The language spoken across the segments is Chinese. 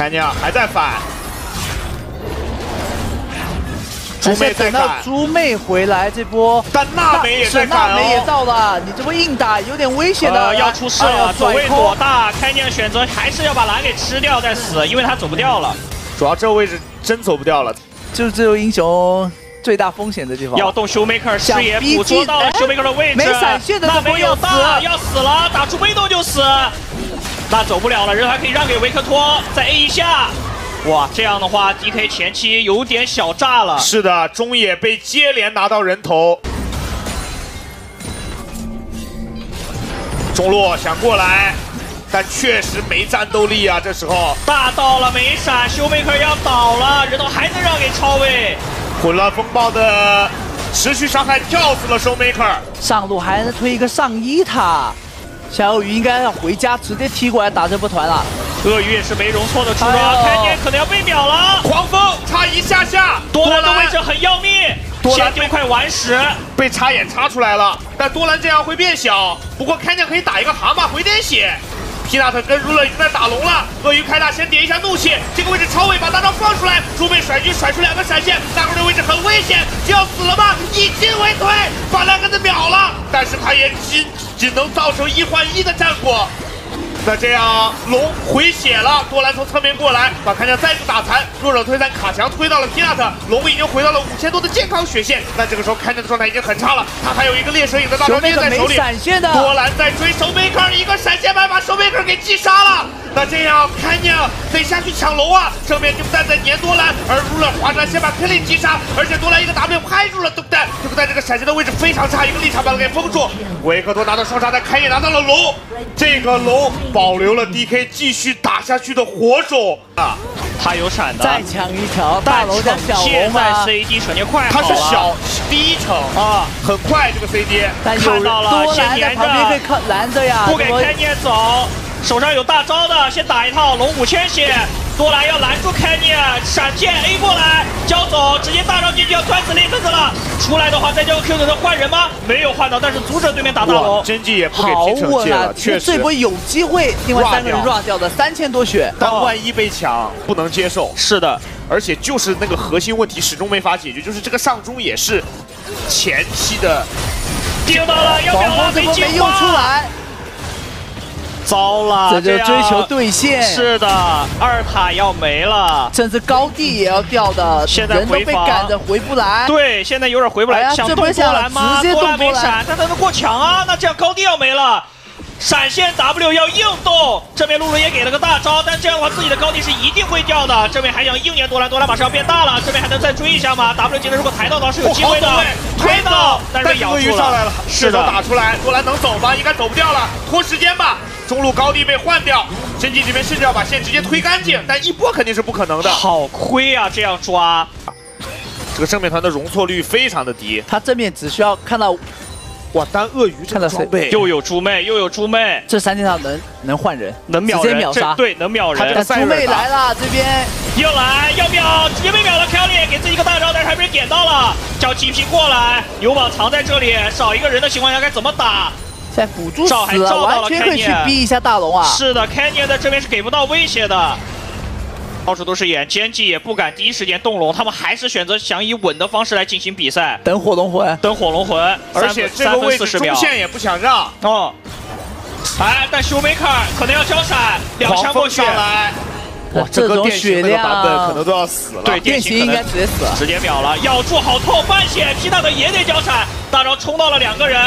看见还在反，猪妹等到猪妹回来这波，但娜美也在娜美也到了，你这波硬打有点危险的，要出事了，走位躲大，开念选择还是要把蓝给吃掉再死，因为他走不掉了，主要这个位置真走不掉了，就是这位英雄。最大风险的地方，要动 Showmaker 视野捕捉到了 Showmaker 的位置，没闪现的那波要大，要死了，打出被动就死，那走不了了，人还可以让给维克托，再 A 一下，哇，这样的话 DK 前期有点小炸了，是的，中野被接连拿到人头，中路想过来，但确实没战斗力啊，这时候。大到了没闪，Showmaker 要倒了，人头还能让给超位。混乱风暴的持续伤害吊死了 Showmaker，上路还能推一个上一塔，小鳄鱼应该要回家直接踢过来打这波团了。鳄鱼也是没容错的出招，开天可能要被秒了。狂风差一下下，多兰的位置很要命，多兰丢块顽石，被插眼插出来了，但多兰这样会变小，不过开天可以打一个蛤蟆回点血。皮纳特跟如勒已经在打龙了，鳄鱼开大先点一下怒气，这个位置超位把大招放出来，猪妹甩狙甩出两个闪现，大招的位置很危险，就要死了吗？以进为退，把两个子秒了，但是他也仅仅能造成一换一的战果。那这样龙回血了，多兰从侧面过来，把看将再度打残，弱者推三卡墙推到了皮纳特，龙已经回到了五千多的健康血线，那这个时候看将的状态已经很差了，他还有一个猎蛇影的大招捏在手里，闪现的多兰在追守贝克，一个闪现把把守贝克给击杀了。那这样，看娘得下去抢龙啊！正面就蛋在粘多兰，而如了华山先把克林击杀，而且多兰一个 W 拍住了东蛋，这个在这个闪现的位置非常差，一个立场把他给封住。维克多拿到双杀，但开野拿到了龙，这个龙保留了 DK 继续打下去的火种啊！他有闪的，再抢一条大龙加小龙嘛？CD 闪电快，他是小第一层啊，很快这个 CD，看到了，先在旁边被拦着呀，不给开念走。手上有大招的，先打一套龙骨千血。多兰要拦住凯尼，闪现 A 过来，交走，直接大招进去要断死那分子了。出来的话再叫个 Q 等着换人吗？没有换到，但是阻止对面打大龙。真迹也不给提惩戒了，确实这波有机会，另外三个人 run 掉的三千多血，但万一被抢不能接受。是的，而且就是那个核心问题始终没法解决，就是这个上中也是前期的。听到了，要秒了，没用出来。糟了，这就追求兑现。是的，二塔要没了，甚至高地也要掉的。现在人都被赶着回不来。对，现在有点回不来。想动波兰吗？波兰没闪，但他能过墙啊！那这样高地要没了。闪现 W 要硬动，这边露露也给了个大招，但这样的话自己的高地是一定会掉的。这边还想硬撵多兰，多兰马上要变大了，这边还能再追一下吗？W 技能如果抬到的话是有机会的，推到，但是咬住了。是的，打出来，多兰能走吗？应该走不掉了，拖时间吧。中路高地被换掉，真姬这边甚至要把线直接推干净，但一波肯定是不可能的。好亏啊，这样抓，这个正面团的容错率非常的低。他正面只需要看到。哇！单鳄鱼看到谁？又有猪妹，又有猪妹，这三件套能能换人，能秒人，秒杀，对，能秒人。猪妹来了，这边又来要秒，直接被秒了。Kelly 给自己一个大招，但是还被人点到了，叫 TP 过来，牛宝藏在这里，少一个人的情况下该怎么打？在辅助死，完全可以去逼一下大龙啊！是的，Kenny 在这边是给不到威胁的。到处都是眼，奸计也不敢第一时间动龙，他们还是选择想以稳的方式来进行比赛。等火龙魂，等火龙魂，而且这个位置中线也不想让哦。哎，但修梅克可能要交闪，两枪过去。哇，这个电血量版本可能都要死了。对，电刑应该直接死了，直接秒了，咬住好痛，半血，皮纳德也得交闪，大招冲到了两个人，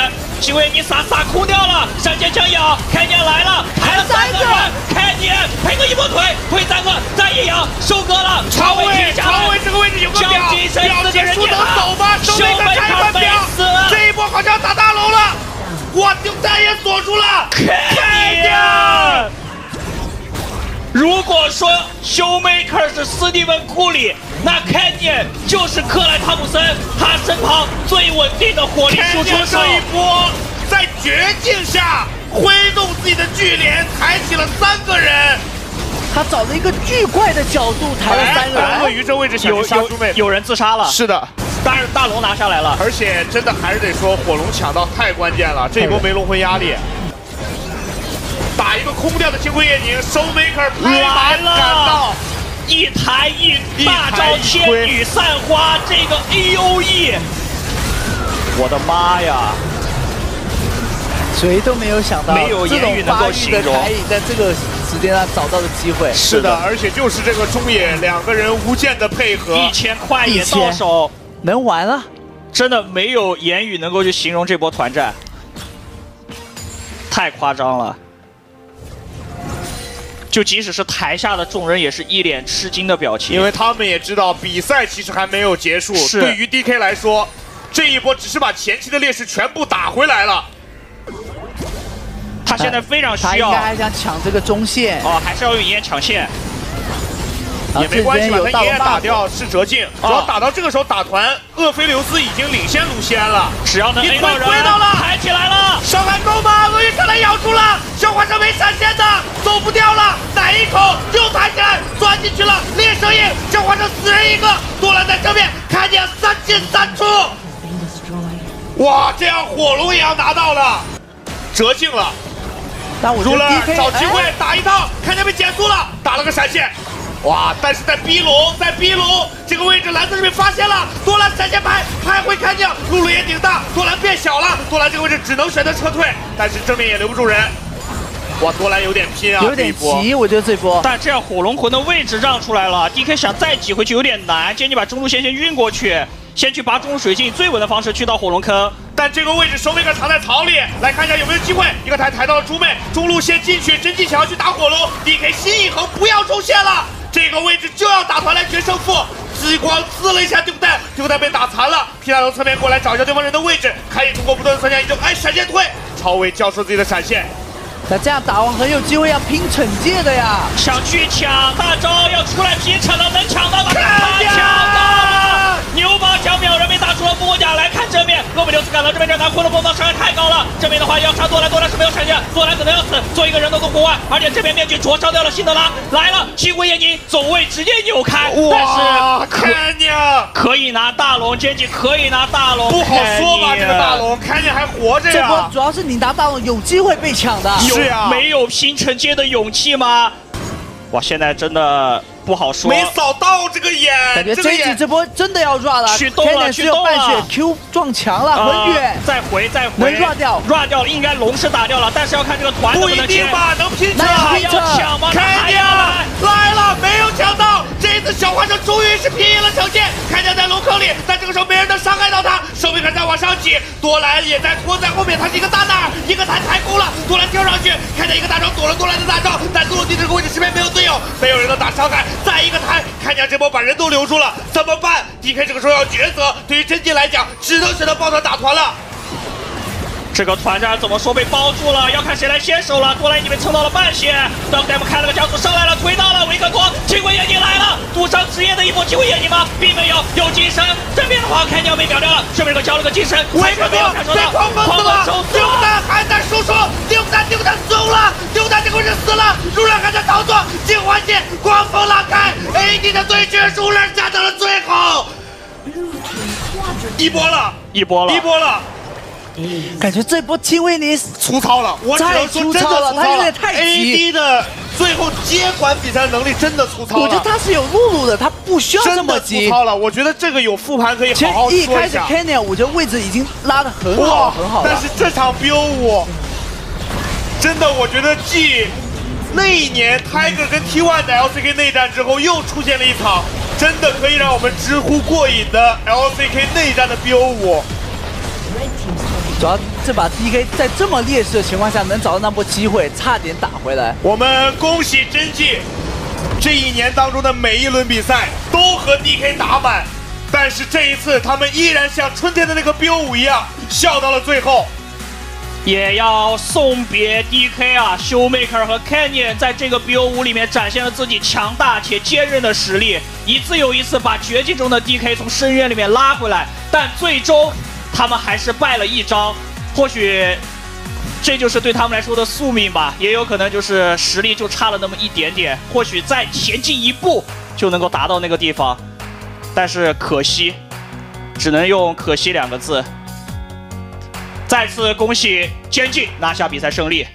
因为你撒撒空掉了，闪现枪咬，开年来了，还有三个人，开年配个一波腿，推三个，再一咬，收割了，长尾，长尾这个位置有个表，表结束能走吗？收尾的开关表，这一波好像打大龙了，我，就再也锁住了。如果说 Showmaker 是斯蒂文库里，那 k e n y o n 就是克莱汤普森，他身旁最稳定的火力输出手。这一波在绝境下挥动自己的巨镰，抬起了三个人。他找了一个巨怪的角度抬了三个人。鳄鱼这位置有有有人自杀了。是的，但是大龙拿下来了。而且真的还是得说火龙抢到太关键了，这一波没龙魂压力。打一个空掉的清辉夜景，Showmaker 拍马赶到，一台一大招天女散花，这个 A O E，我的妈呀！谁都没有想到，没有言语能够形容台影在这个时间上找到的机会。是的，而且就是这个中野两个人无间的配合，一千块也到手，能玩了。真的没有言语能够去形容这波团战，太夸张了。就即使是台下的众人，也是一脸吃惊的表情，因为他们也知道比赛其实还没有结束。是，对于 DK 来说，这一波只是把前期的劣势全部打回来了。他现在非常需要，他应该还想抢这个中线哦，还是要用银烟抢线，也没关系吧？他银烟打掉是折镜，主要打到这个时候打团，厄斐琉斯已经领先卢锡安了。只要能 A 到人，抬起来了，伤害够吗？鳄鱼上来咬住了，小花生没闪现的，走不掉了，奶一口？又抬起来，钻进去了，猎蛇影，召唤成死人一个，多兰在正面，看见三进三出，哇，这样火龙也要拿到了，折镜了。输了，找机会打一套，看见被减速了，打了个闪现，哇！但是在 B 龙，在 B 龙这个位置，蓝色这边发现了多兰闪现拍，拍回看见露露也顶大，多兰变小了，多兰这个位置只能选择撤退，但是正面也留不住人，哇！多兰有点拼啊，有点急，我觉得这波，但这样火龙魂的位置让出来了，DK 想再挤回去有点难，建议把中路线先运过去。先去拔中路水镜，最稳的方式去到火龙坑，但这个位置守卫哥藏在草里，来看一下有没有机会。一个台抬到了猪妹，中路先进去，真姬想要去打火龙，DK 心一横，不要中线了，这个位置就要打团来决胜负。激光刺了一下丢蛋，丢蛋被打残了。皮塔从侧面过来找一下对方人的位置，可以通过不断的三下一中，哎，闪现退，超威交出自己的闪现。那这样打王很有机会要拼惩戒的呀，想去抢大招要出来拼惩了，能抢到吗？他抢到了，牛宝将秒人被打出了波甲，来看正面，洛美留斯赶到这边，这拿骷髅波方伤害太高了，正面的话要杀多兰，多兰是没有闪现，多兰可能要死，做一个人头过万，而且这边面具灼烧掉了辛德拉，来了，七鬼眼睛走位直接扭开，哇，看见可以拿大龙，剑姬可以拿大龙，不好说吧，这个大龙看见还活着呀，这波主要是你拿大龙有机会被抢的。是呀，没有拼承接的勇气吗？哇，现在真的不好说。没扫到这个眼，感觉这局这波真的要 run 了。去动了，去动了。半血 Q 撞墙了，很远。再回，再回。能 run 掉，run 掉了。应该龙是打掉了，但是要看这个团能不能拼吧，能拼抢。还要抢吗？开掉了，来了，没有抢到。这次小花生终于是拼赢了惩戒，开掉在龙坑里，但这个时候没人能伤害到他。往上挤，多兰也在拖在后面，他是一个大大一个弹抬空了，多兰跳上去，看见一个大招躲了多兰的大招，但落地这个位置身边没有队友，没有人能打伤害，再一个弹，看见这波把人都留住了，怎么办？DK 这个时候要抉择，对于甄姬来讲，只能选择抱团打团了。这个团战怎么说被包住了？要看谁来先手了。多兰已经被撑到了半血，德姆开了个加速上来了，推到了维克托，金龟眼睛来了，赌上职业的一波金龟眼睛吗？并没有，有金身。这边的话，开鸟被秒掉了，顺便给交了个金身。维克托被狂风死了，丢蛋还在输出，丢蛋丢蛋怂了，丢蛋这个人死了，路人还在操作，进环境，狂风拉开，AD 的对决，路人加到了最后，一波了，一波了，一波了。感觉这波清威尼粗糙了，我只能说真的粗糙了，他有点太急。AD 的最后接管比赛能力真的粗糙我觉得他是有露露的，他不需要这么急。粗糙了，我觉得这个有复盘可以好好说一开始 Canyon 我觉得位置已经拉的很好很好但是这场 BO5 真的，我觉得继那一年 Tiger 跟 T1 的 LCK 内战之后，又出现了一场真的可以让我们直呼过瘾的 LCK 内战的 BO5。主要这把 DK 在这么劣势的情况下能找到那波机会，差点打回来。我们恭喜真纪，这一年当中的每一轮比赛都和 DK 打满，但是这一次他们依然像春天的那个 BO5 一样笑到了最后。也要送别 DK 啊，Showmaker 和 Canyon 在这个 BO5 里面展现了自己强大且坚韧的实力，一次又一次把绝境中的 DK 从深渊里面拉回来，但最终。他们还是败了一招，或许这就是对他们来说的宿命吧，也有可能就是实力就差了那么一点点，或许再前进一步就能够达到那个地方，但是可惜，只能用可惜两个字。再次恭喜监禁拿下比赛胜利。